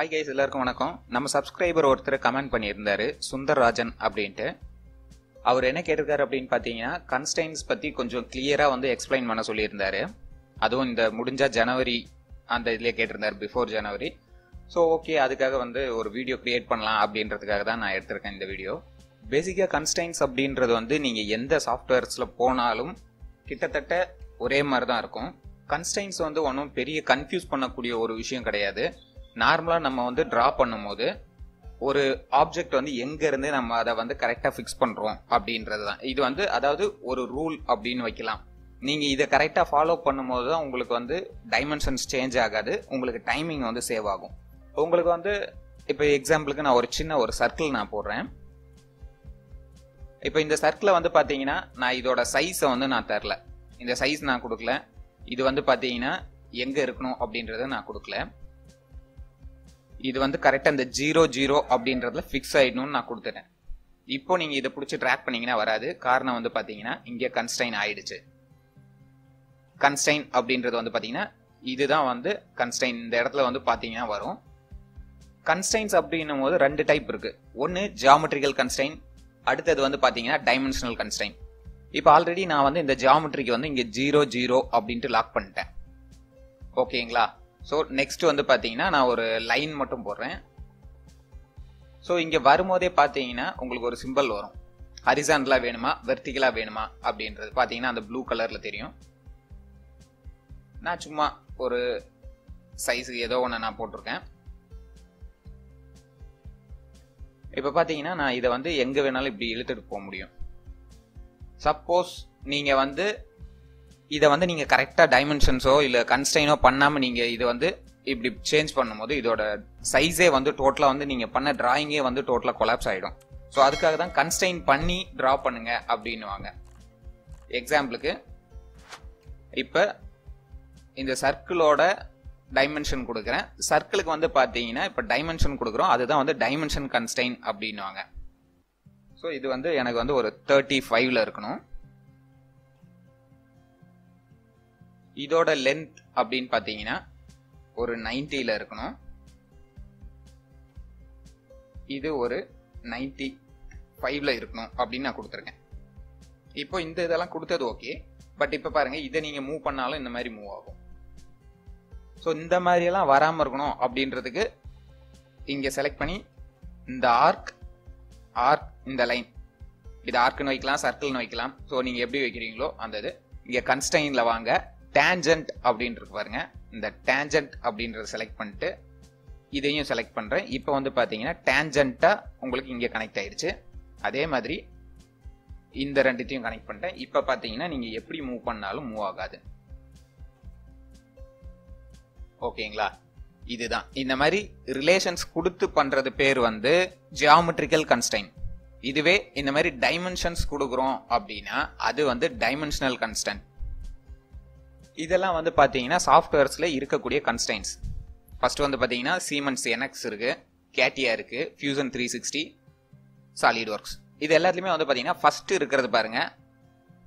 Hi guys எல்லாருக்கும் வணக்கம். நம்ம சப்ஸ்கிரைபர் ஒருத்தர் கமெண்ட் பண்ணியிருந்தாரு சுந்தர்ராஜன் அப்படின்ட்டு. அவர் என்ன கேட்டிருக்காரு அப்படின்னு பார்த்தீங்கன்னா கன்ஸ்டைன்ஸ் பற்றி கொஞ்சம் கிளியராக வந்து எக்ஸ்பிளைன் பண்ண சொல்லியிருந்தாரு. அதுவும் இந்த முடிஞ்சா ஜனவரி அந்த இதில் கேட்டிருந்தார் பிஃபோர் ஜனவரி. ஸோ ஓகே அதுக்காக வந்து ஒரு வீடியோ கிரியேட் பண்ணலாம் அப்படின்றதுக்காக தான் நான் எடுத்திருக்கேன் இந்த வீடியோ பேசிக்காக கன்ஸ்டைன்ஸ் அப்படின்றது வந்து நீங்கள் எந்த சாஃப்ட்வேர்ஸில் போனாலும் கிட்டத்தட்ட ஒரே மாதிரி தான் இருக்கும். கன்ஸ்டைன்ஸ் வந்து ஒன்றும் பெரிய கன்ஃபியூஸ் பண்ணக்கூடிய ஒரு விஷயம் கிடையாது. நார்மலாக நம்ம வந்து ட்ரா பண்ணும்போது ஒரு ஆப்ஜெக்ட் வந்து எங்க இருந்து நம்ம அதை வந்து கரெக்டாக ஃபிக்ஸ் பண்ணுறோம் அப்படின்றது தான். இது வந்து அதாவது ஒரு ரூல் அப்படின்னு வைக்கலாம். நீங்கள் இதை கரெக்டாக ஃபாலோ பண்ணும்போது தான் உங்களுக்கு வந்து டைமென்ஷன்ஸ் சேஞ்ச் ஆகாது. உங்களுக்கு டைமிங் வந்து சேவ் ஆகும். உங்களுக்கு வந்து இப்போ எக்ஸாம்பிளுக்கு நான் ஒரு சின்ன ஒரு சர்க்கிள் நான் போடுறேன். இப்போ இந்த சர்க்கிளை வந்து பார்த்தீங்கன்னா நான் இதோட சைஸை வந்து நான் தரல. இந்த சைஸ் நான் கொடுக்கல. இது வந்து பார்த்தீங்கன்னா எங்கே இருக்கணும் அப்படின்றத நான் கொடுக்கல. இது வந்து கரெக்டாக இந்த ஜீரோ ஜீரோ அப்படின்றதுல ஃபிக்ஸ் ஆகிடணும்னு நான் கொடுத்துட்டேன். இப்போ நீங்கள் இதை பிடிச்சி ட்ராக் பண்ணிங்கன்னா வராது. காரணம் வந்து பார்த்தீங்கன்னா இங்கே கன்ஸ்டைன் ஆயிடுச்சு. கன்ஸ்டைன் அப்படின்றது வந்து பார்த்தீங்கன்னா இதுதான் வந்து கன்ஸ்டைன் இந்த இடத்துல வந்து பார்த்தீங்கன்னா வரும். கன்ஸ்டைன்ஸ் அப்படின்னும் போது ரெண்டு டைப் இருக்குது ஒன்று ஜியாமெட்ரிக்கல் கன்ஸ்டைன் அடுத்தது வந்து பார்த்தீங்கன்னா டைமென்ஷனல் கன்ஸ்டைன் இப்போ ஆல்ரெடி நான் வந்து இந்த ஜியாமெட்ரிக்கு வந்து இங்கே ஜீரோ ஜீரோ அப்படின்ட்டு லாக் பண்ணிட்டேன். ஓகேங்களா ஸோ நெக்ஸ்ட் வந்து பார்த்தீங்கன்னா நான் ஒரு லைன் மட்டும் போடுறேன். ஸோ இங்கே வரும்போதே பார்த்தீங்கன்னா உங்களுக்கு ஒரு சிம்பிள் வரும். ஹரிசான்டலாக வேணுமா? வெர்டிகலாக வேணுமா? அப்படின்றது பார்த்தீங்கன்னா அந்த ப்ளூ கலரில் தெரியும். நான் சும்மா ஒரு சைஸுக்கு ஏதோ ஒன்று நான் போட்டிருக்கேன். இப்போ பார்த்தீங்கன்னா நான் இதை வந்து எங்கே வேணாலும் இப்படி இழுத்துட்டு போக முடியும். சப்போஸ் நீங்கள் வந்து இதை வந்து நீங்கள் கரெக்டாக டைமென்ஷன்ஸோ இல்லை கன்ஸ்டைனோ பண்ணாமல் நீங்கள் இது வந்து இப்படி சேஞ்ச் பண்ணும்போது இதோட சைஸே வந்து டோட்டலாக வந்து நீங்கள் பண்ண டிராயிங்கே வந்து டோட்டலாக கொலாப்ஸ் ஆகிடும் ஸோ அதுக்காக தான் கன்ஸ்டைன் பண்ணி ட்ரா பண்ணுங்க அப்படின்னுவாங்க. எக்ஸாம்பிளுக்கு இப்போ இந்த சர்க்கிளோட டைமென்ஷன் கொடுக்குறேன். சர்க்கிளுக்கு வந்து பார்த்தீங்கன்னா இப்போ டைமென்ஷன் கொடுக்குறோம். அதுதான் வந்து டைமென்ஷன் கன்ஸ்டைன் அப்படின்னுவாங்க. ஸோ இது வந்து எனக்கு வந்து ஒரு தேர்ட்டி ஃபைவ்ல இருக்கணும். இதோட லென்த் அப்படின்னு பார்த்தீங்கன்னா ஒரு நைன்டியில் இருக்கணும். இது ஒரு நைன்டி ஃபைவ்ல இருக்கணும் அப்படின்னு நான் கொடுத்துருக்கேன். இப்போ இந்த இதெல்லாம் கொடுத்தது ஓகே பட் இப்போ பாருங்க இதை நீங்கள் மூவ் பண்ணாலும் இந்த மாதிரி மூவ் ஆகும். ஸோ இந்த மாதிரியெல்லாம் வராமல் இருக்கணும் அப்படின்றதுக்கு இங்கே செலக்ட் பண்ணி இந்த ஆர்க் ஆர்க் இந்த லைன் இது ஆர்க்குன்னு வைக்கலாம் சர்க்கிள்னு வைக்கலாம். ஸோ நீங்கள் எப்படி வைக்கிறீங்களோ அந்த இது இங்கே கன்ஸ்டைனில் வாங்க. டேஞ்சன்ட் அப்படின்ட்டு பாருங்க. இந்த டேஞ்சன்ட் அப்படின்றத செலக்ட் பண்ணிட்டு இதையும் செலக்ட் பண்ணுறேன் இப்போ வந்து பார்த்தீங்கன்னா டேஞ்சண்ட்டாக உங்களுக்கு இங்கே கனெக்ட் ஆயிடுச்சு அதே மாதிரி இந்த ரெண்டுத்தையும் கனெக்ட் பண்ணிட்டேன். இப்போ பார்த்தீங்கன்னா நீங்கள் எப்படி மூவ் பண்ணாலும் மூவ் ஆகாது. ஓகேங்களா? இதுதான். இந்த மாதிரி ரிலேஷன்ஸ் கொடுத்து பண்ணுறது பேர் வந்து ஜியாமெட்ரிக்கல் கன்ஸ்டைன் இதுவே இந்த மாதிரி டைமென்ஷன்ஸ் கொடுக்குறோம் அப்படின்னா அது வந்து டைமென்ஷனல் கன்ஸ்டன்ட் இதெல்லாம் வந்து பார்த்தீங்கன்னா சாஃப்ட்வேர்ஸில் இருக்கக்கூடிய கன்ஸ்டைன்ஸ் ஃபஸ்ட்டு வந்து பார்த்தீங்கன்னா சீமன்ஸ் என்எக்ஸ் இருக்குது கேட்டியா இருக்குது Fusion three sixty SolidWorks இது எல்லாத்துலேயுமே வந்து பார்த்தீங்கன்னா ஃபஸ்ட்டு இருக்கிறது பாருங்கள்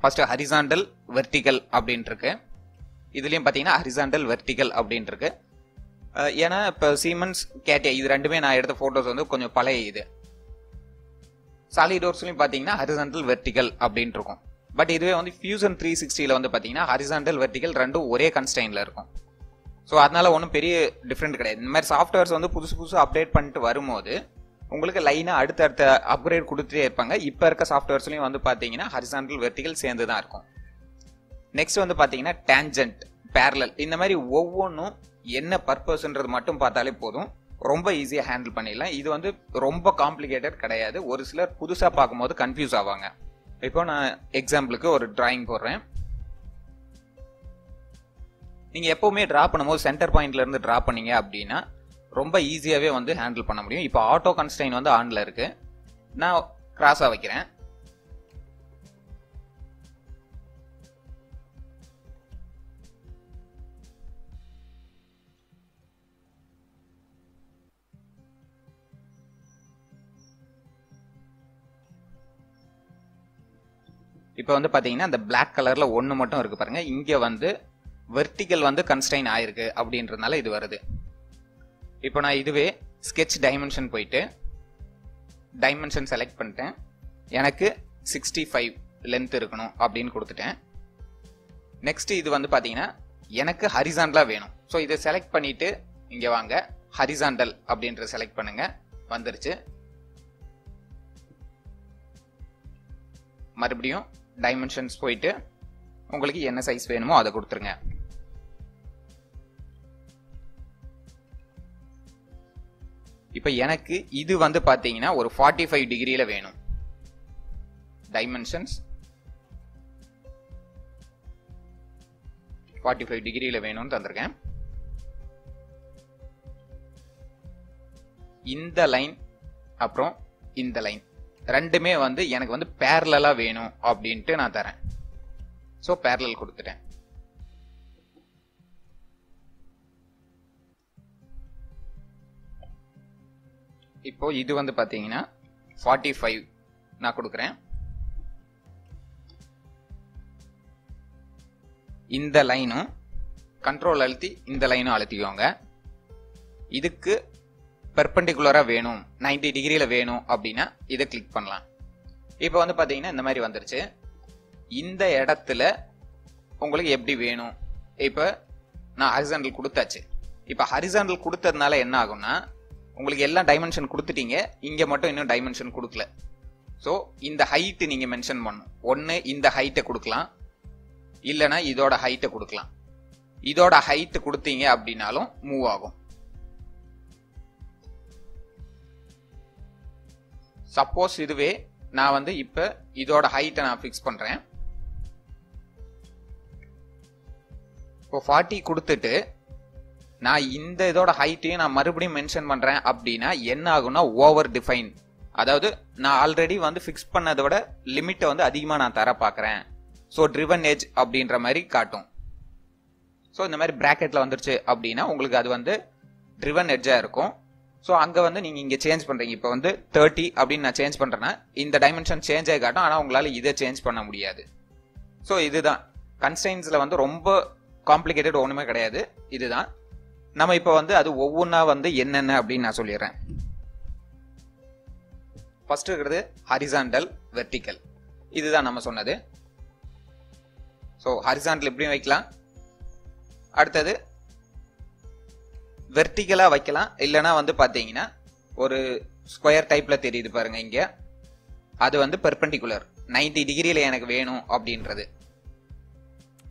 ஃபஸ்ட்டு ஹரிசாண்டல் வெர்டிக்கல் அப்படின்ட்டுருக்கு. இதுலேயும் பார்த்தீங்கன்னா ஹரிசாண்டல் வெர்டிக்கல் அப்படின்ட்டுருக்கு. ஏன்னா இப்போ சீமன்ஸ் கேட்டியா இது ரெண்டுமே நான் எடுத்த ஃபோட்டோஸ் வந்து கொஞ்சம் பழைய இது. சாலிடோர்ஸ்லையும் பார்த்தீங்கன்னா ஹரிசாண்டல் வெர்டிக்கல் அப்படின்ட்டு இருக்கும் பட் இதுவே வந்து ஃபியூசன் த்ரீ சிக்ஸ்டியில் வந்து பார்த்தீங்கன்னா ஹரிசாண்டல் வெர்டிகல் ரெண்டும் ஒரே கன்ஸ்டைனில் இருக்கும். ஸோ அதனால ஒன்றும் பெரிய டிஃப்ரெண்ட் கிடையாது. இந்த மாதிரி சாஃப்ட்வேர்ஸ் வந்து புதுசு புதுசு அப்டேட் பண்ணிட்டு வரும்போது உங்களுக்கு லைனாக அடுத்தடுத்த அப்கிரேட் கொடுத்துட்டே இருப்பாங்க. இப்போ இருக்க சாஃப்ட்வேர்ஸ்லையும் வந்து பார்த்தீங்கன்னா ஹரிசாண்டல் வெர்டிகல் சேர்ந்து தான் இருக்கும். நெக்ஸ்ட் வந்து பார்த்தீங்கன்னா டேஞ்சன்ட் பேரலல் இந்த மாதிரி ஒவ்வொன்றும் என்ன பர்பஸ்ன்றது மட்டும் பார்த்தாலே போதும். ரொம்ப ஈஸியாக ஹேண்டில் பண்ணிடலாம். இது வந்து ரொம்ப காம்ப்ளிகேட்டட் கிடையாது. ஒரு சிலர் புதுசாக பார்க்கும்போது கன்ஃபியூஸ் ஆவாங்க. இப்போ நான் எக்ஸாம்பிளுக்கு ஒரு டிராயிங் போடுறேன். நீங்க எப்பவுமே டிரா பண்ணும்போது சென்டர் பாயிண்ட்ல இருந்து டிரா பண்ணீங்க அப்படின்னா ரொம்ப ஈஸியாவே வந்து ஹேண்டில் பண்ண முடியும். இப்போ ஆட்டோ கன்ஸ்டைன் வந்து ஆன்ல இருக்கு. நான் கிராஸா வைக்கிறேன். இப்போ வந்து பார்த்தீங்கன்னா அந்த பிளாக் கலரில் ஒன்று மட்டும் இருக்கு பாருங்க. இங்கே வந்து வெர்டிக்கல் வந்து கன்ஸ்டைன் ஆயிருக்கு அப்படின்றதுனால இது வருது. இப்போ நான் இதுவே ஸ்கெட்ச் டைமென்ஷன் போயிட்டு டைமென்ஷன் செலக்ட் பண்ணிட்டேன். எனக்கு சிக்ஸ்டி ஃபைவ் லென்த் இருக்கணும் அப்படின்னு கொடுத்துட்டேன். நெக்ஸ்ட் இது வந்து பார்த்தீங்கன்னா எனக்கு ஹரிசாண்டலாக வேணும். ஸோ இதை செலக்ட் பண்ணிட்டு இங்கே வாங்க. ஹரிசாண்டல் அப்படின்ற செலக்ட் பண்ணுங்க. வந்துருச்சு. மறுபடியும் டைமென்ஷன்ஸ் போயிட்டு உங்களுக்கு என்ன சைஸ் வேணுமோ அதை கொடுத்துருங்க. இப்போ எனக்கு இது வந்து பார்த்தீங்கன்னா ஒரு ஃபார்ட்டி ஃபைவ் டிகிரியில் வேணும். டைமென்ஷன்ஸ் ஃபார்ட்டி ஃபைவ் டிகிரியில் வேணும்னு தந்திருக்கேன். இந்த லைன் அப்புறம் இந்த லைன் ரெண்டுமே வந்து எனக்கு வந்து பேரலாக வேணும் அப்படின்ட்டு நான் தரேன். ஸோ பேரலல் கொடுத்துட்டேன். இப்போ இது வந்து பார்த்தீங்கன்னா ஃபார்ட்டி ஃபைவ் நான் கொடுக்குறேன். இந்த லைனும் கண்ட்ரோல் அழுத்தி இந்த லைனும் அழுத்திக்கோங்க. இதுக்கு பெர்பெண்டிகுலரா வேணும். நைன்டி டிகிரியில் வேணும் அப்படின்னா இதை கிளிக் பண்ணலாம். இப்போ வந்து பார்த்தீங்கன்னா இந்த மாதிரி வந்துருச்சு. இந்த இடத்துல உங்களுக்கு எப்படி வேணும்? இப்போ நான் ஹரிசாண்டல் கொடுத்தாச்சு. இப்போ ஹரிசாண்டல் கொடுத்ததுனால என்ன ஆகும்னா உங்களுக்கு எல்லா டைமென்ஷன் கொடுத்துட்டீங்க. இங்கே மட்டும் இன்னும் டைமென்ஷன் கொடுக்கல. ஸோ இந்த ஹைட்டு நீங்கள் மென்ஷன் பண்ணும் ஒன்று இந்த ஹைட்டை கொடுக்கலாம். இல்லைனா இதோட ஹைட்டை கொடுக்கலாம். இதோட ஹைட்டு கொடுத்தீங்க அப்படின்னாலும் மூவ் ஆகும். சப்போஸ் இதுவே நான் வந்து இப்போ இதோட ஹைட்டை நான் ஃபிக்ஸ் பண்ணுறேன் இப்போ ஃபார்ட்டி கொடுத்துட்டு நான் இந்த இதோட ஹைட்டையும் நான் மறுபடியும் மென்ஷன் பண்ணுறேன் அப்படின்னா என்ன ஆகும்னா ஓவர் டிஃபைன் அதாவது நான் ஆல்ரெடி வந்து ஃபிக்ஸ் பண்ணதோட லிமிட்டை வந்து அதிகமாக நான் தர பார்க்குறேன் ஸோ ட்ரிவன் ஏஜ் அப்படின்ற மாதிரி காட்டும். ஸோ இந்த மாதிரி ப்ராக்கெட்டில் வந்துருச்சு அப்படின்னா உங்களுக்கு அது வந்து ட்ரிவன் எட்ஜாக இருக்கும். ஸோ அங்கே வந்து நீங்கள் இங்கே சேஞ்ச் பண்ணுறீங்க இப்போ வந்து தேர்ட்டி அப்படின்னு நான் சேஞ்ச் பண்ணுறேன்னா இந்த டைமென்ஷன் சேஞ்ச் ஆகி காட்டும். ஆனால் உங்களால் இதை சேஞ்ச் பண்ண முடியாது. ஸோ இதுதான். கன்ஸ்டைன்ஸில் வந்து ரொம்ப காம்ப்ளிகேட்டட் ஒன்றுமே கிடையாது. இதுதான். நம்ம இப்போ வந்து அது ஒவ்வொன்றா வந்து என்னென்ன அப்படின்னு நான் சொல்லிடுறேன். ஃபர்ஸ்ட் இருக்கிறது ஹரிசாண்டல் வெர்டிக்கல் இதுதான் நம்ம சொன்னது. ஸோ ஹரிசாண்டல் எப்படியும் வைக்கலாம். அடுத்தது வெர்டிகலாக வைக்கலாம். இல்லைன்னா வந்து பார்த்தீங்கன்னா ஒரு ஸ்கொயர் டைப்பில் தெரியுது பாருங்க இங்கே. அது வந்து பெர்பெண்டிகுலர் நைன்டி டிகிரியில் எனக்கு வேணும் அப்படின்றது.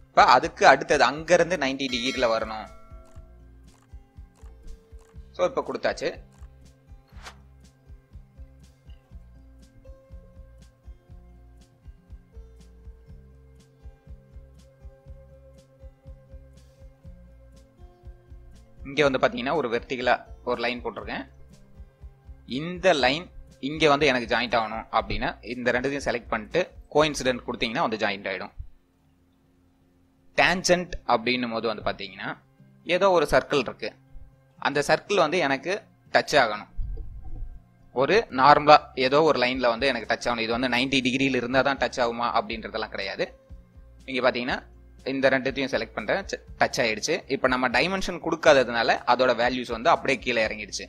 இப்போ அதுக்கு அடுத்தது அங்கேருந்து நைன்டி டிகிரியில் வரணும். ஸோ இப்போ கொடுத்தாச்சு. இங்கே வந்து பார்த்தீங்கன்னா ஒரு வெர்டிகலாக ஒரு லைன் போட்டிருக்கேன். இந்த லைன் இங்கே வந்து எனக்கு ஜாயிண்ட் ஆகணும் அப்படின்னா இந்த ரெண்டுத்தையும் செலக்ட் பண்ணிட்டு கோயின்சிடென்ட் கொடுத்தீங்கன்னா வந்து ஜாயிண்ட் ஆகிடும் டேஞ்சன்ட் அப்படின்னும் போது வந்து பார்த்தீங்கன்னா ஏதோ ஒரு சர்க்கிள் இருக்கு. அந்த சர்க்கிள் வந்து எனக்கு டச் ஆகணும். ஒரு நார்மலாக ஏதோ ஒரு லைனில் வந்து எனக்கு டச் ஆகணும். இது வந்து 90 டிகிரியில் இருந்தால் தான் டச் ஆகுமா அப்படின்றதெல்லாம் கிடையாது. இங்கே பார்த்தீங்கன்னா இந்த ரெண்டுத்தையும் செலக்ட் பண்ணுறேன் டச் ஆயிடுச்சு. இப்போ நம்ம டைமென்ஷன் கொடுக்காததுனால அதோட வேல்யூஸ் வந்து அப்படியே கீழே இறங்கிடுச்சு.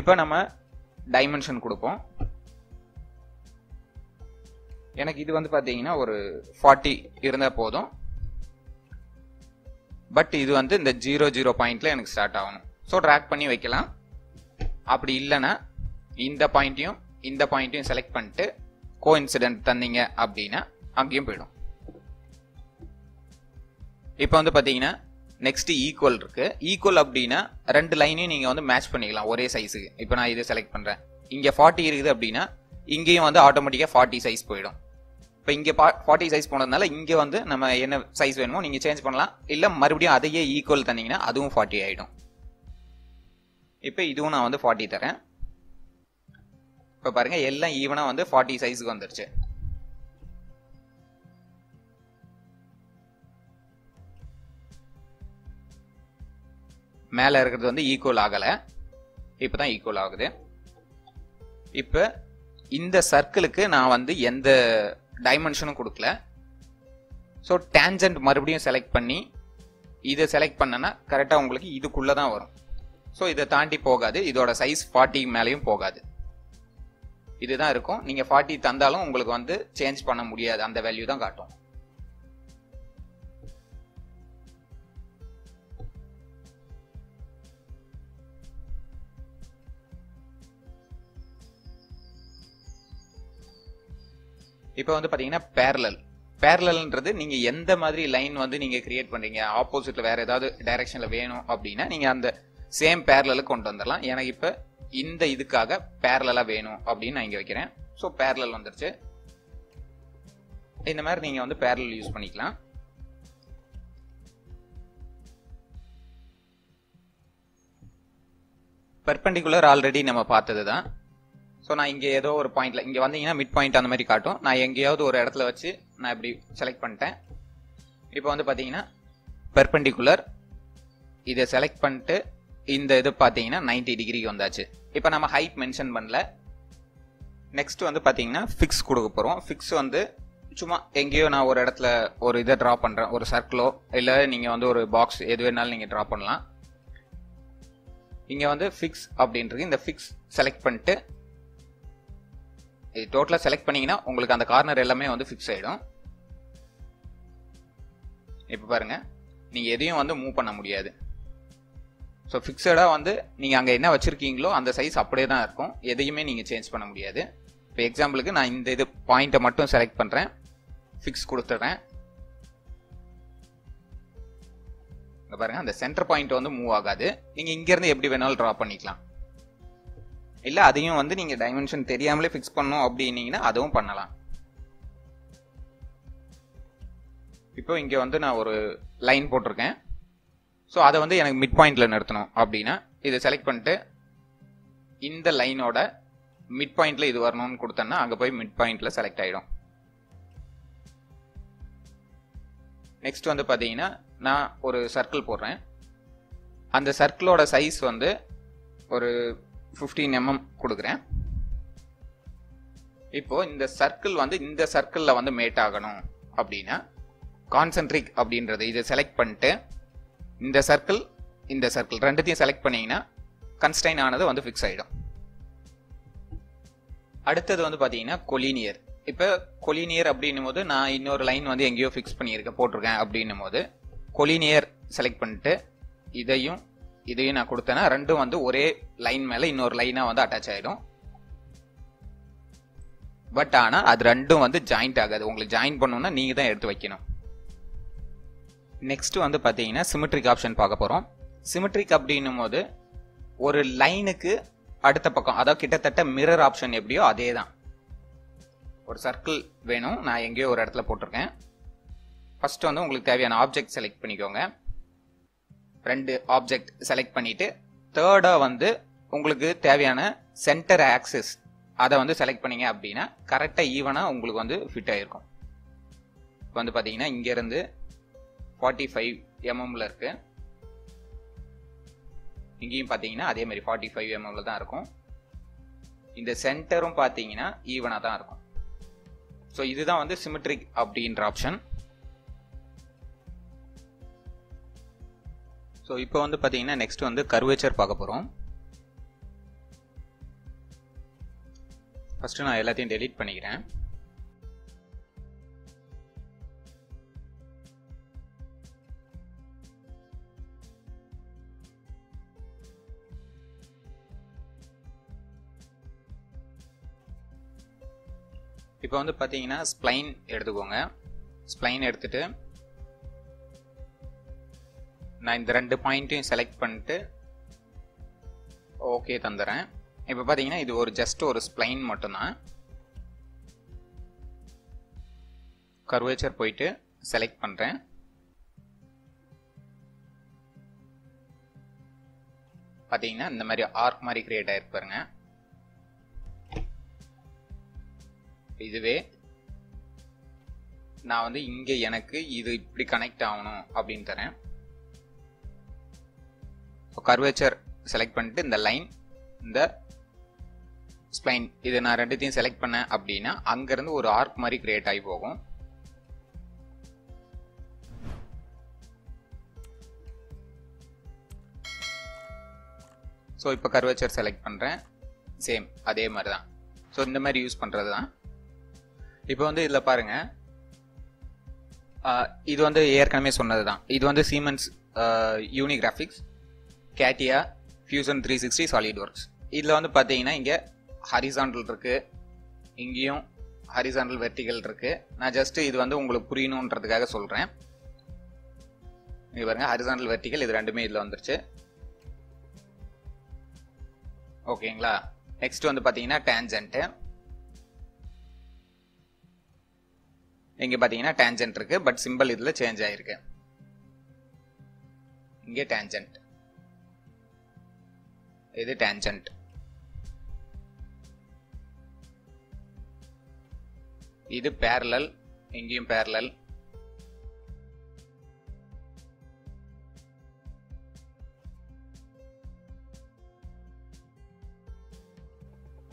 இப்போ நம்ம டைமென்ஷன் கொடுப்போம். எனக்கு இது வந்து பார்த்தீங்கன்னா ஒரு ஃபார்ட்டி இருந்தால் போதும். பட் இது வந்து இந்த ஜீரோ ஜீரோ பாயிண்ட்ல எனக்கு ஸ்டார்ட் ஆகணும். ஸோ ட்ராக் பண்ணி வைக்கலாம். அப்படி இல்லைன்னா இந்த பாயிண்ட்டையும் இந்த பாயிண்ட்டையும் செலக்ட் பண்ணிட்டு கோ இன்சிடென்ட் தந்தீங்க அப்படின்னா அங்கேயும் போயிடும். இப்போ வந்து பார்த்தீங்கன்னா நெக்ஸ்ட் ஈக்குவல் இருக்கு. ஈக்குவல் அப்படின்னா ரெண்டு லைனையும் நீங்க வந்து மேட்ச் பண்ணிக்கலாம் ஒரே சைஸுக்கு இப்போ நான் இதை செலக்ட் பண்றேன். இங்க ஃபார்ட்டி இருக்குது அப்படின்னா இங்கேயும் வந்து ஆட்டோமேட்டிக்கா ஃபார்ட்டி சைஸ் போயிடும். இப்போ இங்க ஃபார்ட்டி சைஸ் போனதுனால இங்கே வந்து நம்ம என்ன சைஸ் வேணுமோ நீங்கள் சேஞ்ச் பண்ணலாம். இல்லை மறுபடியும் அதையே ஈக்குவல் தந்தீங்கன்னா அதுவும் ஃபார்ட்டி ஆகிடும் இப்போ இதுவும் நான் வந்து ஃபார்ட்டி தரேன். இப்போ பாருங்க எல்லாம் ஈவனா வந்து ஃபார்ட்டி சைஸுக்கு வந்துருச்சு. மேல இருக்கிறது வந்து ஈக்குவல் ஆகல. இப்பதான் ஈக்குவல் ஆகுது. இப்ப இந்த சர்க்கிளுக்கு நான் வந்து எந்த டைமென்ஷனும் கொடுக்கல. ஸோ டேஞ்சன்ட் மறுபடியும் செலக்ட் பண்ணி இதை செலக்ட் பண்ணனா கரெக்டாக உங்களுக்கு இதுக்குள்ளே தான் வரும். ஸோ இதை தாண்டி போகாது. இதோட சைஸ் ஃபார்ட்டி மேலேயும் போகாது. இதுதான் இருக்கும். நீங்கள் ஃபார்ட்டி தந்தாலும் உங்களுக்கு வந்து சேஞ்ச் பண்ண முடியாது. அந்த வேல்யூ தான் காட்டும். இப்போ வந்து பார்த்தீங்கன்னா பேரலல் பேரலல்ன்றது நீங்க எந்த மாதிரி லைன் வந்து நீங்க கிரியேட் பண்றீங்க? ஆப்போசிட்ல வேற ஏதாவது டைரக்ஷன்ல வேணும் அப்படின்னா நீங்க அந்த சேம் பேரலுக்கு கொண்டு வந்துடலாம் எனக்கு இப்போ இந்த இதுக்காக பேரலா வேணும் அப்படின்னு நான் இங்க வைக்கிறேன். ஸோ பேரலல் வந்துருச்சு. இந்த மாதிரி நீங்க வந்து பேரலல் யூஸ் பண்ணிக்கலாம். பெர்பெண்டிகுலர் ஆல்ரெடி நம்ம பார்த்தது தான். ஸோ நான் இங்கே ஏதோ ஒரு பாயிண்ட்ல இங்கே வந்தீங்கன்னா மிட் பாயிண்ட் அந்த மாதிரி காட்டும். நான் எங்கேயாவது ஒரு இடத்துல வச்சு நான் இப்படி செலக்ட் பண்ணிட்டேன். இப்போ வந்து பார்த்தீங்கன்னா பெர்பெண்டிகுலர் இதை செலக்ட் பண்ணிட்டு இந்த இது பார்த்தீங்கன்னா நைன்டி டிகிரிக்கு வந்தாச்சு. இப்போ நம்ம ஹைட் மென்ஷன் பண்ணல. நெக்ஸ்ட் வந்து பார்த்தீங்கன்னா ஃபிக்ஸ் கொடுக்க போகிறோம் ஃபிக்ஸ் வந்து சும்மா எங்கேயோ நான் ஒரு இடத்துல ஒரு இதை ட்ரா பண்ணுறேன் ஒரு சர்க்கிளோ இல்லை நீங்கள் வந்து ஒரு பாக்ஸ் எது வேணாலும் நீங்கள் ட்ரா பண்ணலாம். இங்கே வந்து ஃபிக்ஸ் அப்படின்றது இந்த ஃபிக்ஸ் செலக்ட் பண்ணிட்டு இது டோட்டலாக செலக்ட் பண்ணீங்கன்னா உங்களுக்கு அந்த கார்னர் எல்லாமே வந்து ஃபிக்ஸ் ஆகிடும் இப்போ பாருங்கள் நீங்கள் எதையும் வந்து மூவ் பண்ண முடியாது. ஸோ ஃபிக்ஸடாக வந்து நீங்கள் அங்கே என்ன வச்சுருக்கீங்களோ அந்த சைஸ் அப்படியே தான் இருக்கும். எதையுமே நீங்கள் சேஞ்ச் பண்ண முடியாது. இப்போ எக்ஸாம்பிளுக்கு நான் இந்த இது பாயிண்ட்டை மட்டும் செலக்ட் பண்ணுறேன் ஃபிக்ஸ் கொடுத்துட்றேன். இங்கே பாருங்கள் அந்த சென்டர் பாயிண்ட் வந்து மூவ் ஆகாது. நீங்கள் இங்கேருந்து எப்படி வேணாலும் ட்ரா பண்ணிக்கலாம். இல்லை அதையும் வந்து நீங்கள் டைமென்ஷன் தெரியாமலே ஃபிக்ஸ் பண்ணணும் அப்படின்னீங்கன்னா அதுவும் பண்ணலாம். இப்போ இங்கே வந்து நான் ஒரு லைன் போட்டிருக்கேன். ஸோ அதை வந்து எனக்கு மிட் பாயிண்டில் நிறுத்தணும் அப்படின்னா இதை செலக்ட் பண்ணிட்டு இந்த லைனோட மிட் பாயிண்டில் இது வரணும்னு கொடுத்தேன்னா அங்கே போய் மிட் பாயிண்டில் செலக்ட் ஆகிடும் நெக்ஸ்ட் வந்து பார்த்தீங்கன்னா நான் ஒரு சர்க்கிள் போடுறேன். அந்த சர்க்கிளோட சைஸ் வந்து ஒரு ஃபிஃப்டீன் எம்எம் mm கொடுக்குறேன். இப்போது இந்த சர்க்கிள் வந்து இந்த சர்க்கிளில் வந்து மேட் ஆகணும் அப்படின்னா கான்சென்ட்ரிக் அப்படின்றது இதை செலக்ட் பண்ணிட்டு இந்த சர்க்கிள் இந்த சர்க்கிள் ரெண்டுத்தையும் செலக்ட் பண்ணீங்கன்னா கன்ஸ்டைன் ஆனது வந்து ஃபிக்ஸ் ஆகிடும் அடுத்தது வந்து பார்த்தீங்கன்னா கொலினியர் இப்போ கொலினியர் அப்படின்னும் போது நான் இன்னொரு லைன் வந்து எங்கேயோ ஃபிக்ஸ் பண்ணியிருக்கேன் போட்டிருக்கேன் அப்படின்னும் போது கொலினியர் செலக்ட் பண்ணிட்டு இதையும் இதையும் நான் கொடுத்தேன்னா ரெண்டும் வந்து ஒரே லைன் மேலே இன்னொரு லைனாக வந்து அட்டாச் ஆகிடும் பட் ஆனால் அது ரெண்டும் வந்து ஜாயிண்ட் ஆகாது. உங்களுக்கு ஜாயின் பண்ணணும்னா நீங்கள் தான் எடுத்து வைக்கணும். நெக்ஸ்ட் வந்து பார்த்தீங்கன்னா சிமெட்ரிக் ஆப்ஷன் பார்க்க போகிறோம் சிமெட்ரிக் அப்படின்னும் போது ஒரு லைனுக்கு அடுத்த பக்கம் அதாவது கிட்டத்தட்ட மிரர் ஆப்ஷன் எப்படியோ அதே தான் ஒரு சர்க்கிள் வேணும். நான் எங்கேயோ ஒரு இடத்துல போட்டிருக்கேன். ஃபர்ஸ்ட் வந்து உங்களுக்கு தேவையான ஆப்ஜெக்ட் செலக்ட் பண்ணிக்கோங்க. ரெண்டு ஆப்ஜெக்ட் செலக்ட் பண்ணிட்டு தேர்டாக வந்து உங்களுக்கு தேவையான சென்டர் ஆக்சிஸ் அதை வந்து செலக்ட் பண்ணீங்க அப்படின்னா கரெக்டாக ஈவனாக உங்களுக்கு வந்து ஃபிட் ஆகிருக்கும் இப்போ வந்து பார்த்தீங்கன்னா இங்கேருந்து ஃபார்ட்டி ஃபைவ் எம்எம்ல இருக்கு. இங்கேயும் பார்த்தீங்கன்னா அதே மாதிரி ஃபார்ட்டி ஃபைவ் எம்எம்ல தான் இருக்கும். இந்த சென்டரும் பார்த்தீங்கன்னா ஈவனாக தான் இருக்கும். ஸோ இதுதான் வந்து சிமெட்ரிக் அப்படின்ற ஆப்ஷன் ஸோ இப்போ வந்து பார்த்தீங்கன்னா நெக்ஸ்ட் வந்து கர்வேச்சர் பார்க்க போகிறோம் ஃபஸ்ட்டு நான் எல்லாத்தையும் டெலீட் பண்ணிக்கிறேன். இப்போ வந்து பார்த்தீங்கன்னா ஸ்ப்ளைன் எடுத்துக்கோங்க. ஸ்ப்ளைன் எடுத்துட்டு நான் இந்த ரெண்டு பாயிண்ட்டையும் செலக்ட் பண்ணிட்டு ஓகே தந்துடுறேன் இப்போ பார்த்தீங்கன்னா இது ஒரு ஜஸ்ட் ஒரு ஸ்ப்ளைன் மட்டும்தான். கர்வேச்சர் போயிட்டு செலக்ட் பண்ணுறேன் பார்த்தீங்கன்னா இந்த மாதிரி ஆர்க் மாதிரி கிரியேட் ஆகிருப்பாருங்க இதுவே நான் வந்து இங்கே எனக்கு இது இப்படி கனெக்ட் ஆகணும் அப்படின்னு தரேன். கர்வேச்சர் செலக்ட் பண்ணிட்டு இந்த லைன் இந்த ஸ்ப்ளைன் இது நான் ரெண்டுத்தையும் செலக்ட் பண்ணேன் அப்படின்னா அங்கேருந்து ஒரு ஆர்க் மாதிரி கிரியேட் ஆகி போகும். ஸோ இப்போ கர்வேச்சர் செலக்ட் பண்ணுறேன் சேம் அதே மாதிரி தான் ஸோ இந்த மாதிரி யூஸ் பண்ணுறது தான் இப்போ வந்து இதில் பாருங்கள் இது வந்து ஏற்கனவே சொன்னது தான் இது வந்து Siemens Unigraphics CATIA Fusion three sixty SolidWorks இதில் வந்து பார்த்தீங்கன்னா இங்கே ஹரிசாண்டல் இருக்குது இங்கேயும் ஹரிசாண்டல் வெர்டிகல் இருக்குது நான் ஜஸ்ட்டு இது வந்து உங்களுக்கு புரியணுன்றதுக்காக சொல்கிறேன் இங்கே பாருங்கள் ஹரிசாண்டல் வெர்டிகல் இது ரெண்டுமே இதில் வந்துருச்சு. ஓகேங்களா நெக்ஸ்ட் வந்து பார்த்தீங்கன்னா டேஞ்சன்ட்டு இங்கே பார்த்தீங்கன்னா டேஞ்சன்ட் இருக்கு பட் சிம்பிள் இதில் சேஞ்ச் ஆயிருக்கு. இங்கே டேஞ்சன்ட் இது டேஞ்சன்ட் இது பேரலல் இங்கேயும் பேரலல்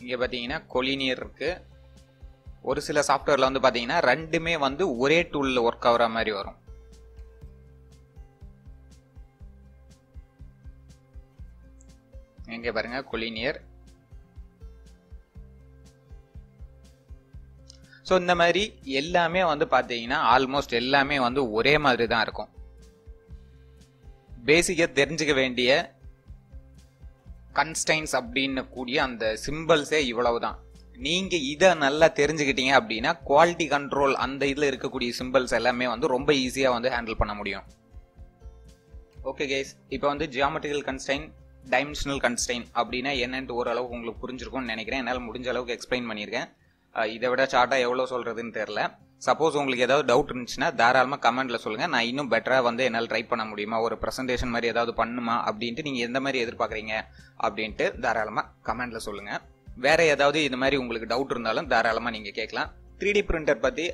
இங்க பாத்தீங்கன்னா கொலினியர் இருக்குது ஒரு சில சாஃப்ட்வேரில் வந்து பார்த்தீங்கன்னா ரெண்டுமே வந்து ஒரே டூலில் ஒர்க் ஆகிற மாதிரி வரும். இங்கே பாருங்க கொலினியர் ஸோ இந்த மாதிரி எல்லாமே வந்து பார்த்தீங்கன்னா ஆல்மோஸ்ட் எல்லாமே வந்து ஒரே மாதிரி தான் இருக்கும். பேசிக்காக தெரிஞ்சுக்க வேண்டிய கன்ஸ்டைன்ஸ் அப்படின்னு கூடிய அந்த சிம்பிள்ஸே இவ்வளவு தான் நீங்க இதை நல்லா தெரிஞ்சுக்கிட்டீங்க அப்படின்னா குவாலிட்டி கண்ட்ரோல் அந்த இதில் இருக்கக்கூடிய சிம்பிள்ஸ் எல்லாமே வந்து ரொம்ப ஈஸியாக வந்து ஹேண்டில் பண்ண முடியும். ஓகே கேஸ் இப்போ வந்து ஜியாமெட்ரிக்கல் கன்ஸ்டைன் டைமென்ஷனல் கன்ஸ்டைன் அப்படின்னா என்னன்ட்டு ஓரளவுக்கு உங்களுக்கு புரிஞ்சிருக்கும்னு நினைக்கிறேன். என்னால் முடிஞ்ச அளவுக்கு எக்ஸ்பிளைன் பண்ணியிருக்கேன். இதை விட சார்ட்டாக எவ்வளோ சொல்கிறதுன்னு தெரில சப்போஸ் உங்களுக்கு ஏதாவது டவுட் இருந்துச்சுன்னா தாராளமாக கமெண்ட்டில் சொல்லுங்கள் நான் இன்னும் பெட்டராக வந்து என்னால் ட்ரை பண்ண முடியுமா? ஒரு ப்ரெசன்டேஷன் மாதிரி ஏதாவது பண்ணுமா? அப்படின்ட்டு நீங்கள் எந்த மாதிரி எதிர்பார்க்குறீங்க? அப்படின்ட்டு தாராளமாக கமெண்ட்டில் சொல்லுங்கள் வேற ஏதாவது இது மாதிரி உங்களுக்கு டவுட் இருந்தாலும் தாராளமாக நீங்கள் கேட்கலாம். த்ரீ டி பிரிண்டர் பற்றி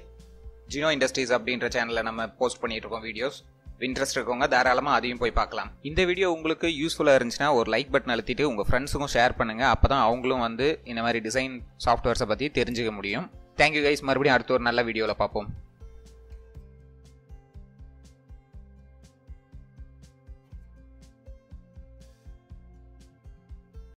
ஜினோ இண்டஸ்ட்ரீஸ் அப்படின்ற சேனலில் நம்ம போஸ்ட் பண்ணிட்டு இருக்கோம் வீடியோஸ் இன்ட்ரெஸ்ட் இருக்கவங்க தாராளமாக அதையும் போய் பார்க்கலாம். இந்த வீடியோ உங்களுக்கு யூஸ்ஃபுல்லாக இருந்துச்சுன்னா ஒரு லைக் பட்டன் அழுத்திட்டு உங்கள் ஃப்ரெண்ட்ஸுக்கும் ஷேர் பண்ணுங்கள் அப்போ தான் அவங்களும் வந்து இந்த மாதிரி டிசைன் சாஃப்ட்வேர்ஸை பற்றி தெரிஞ்சுக்க முடியும். தேங்க்யூ கைஸ் மறுபடியும் அடுத்த ஒரு நல்ல வீடியோவில் பார்ப்போம்.